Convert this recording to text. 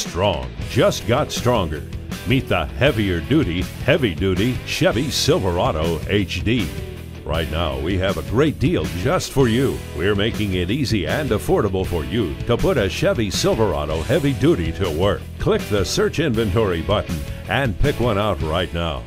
strong just got stronger. Meet the heavier duty, heavy duty Chevy Silverado HD. Right now, we have a great deal just for you. We're making it easy and affordable for you to put a Chevy Silverado heavy duty to work. Click the search inventory button and pick one out right now.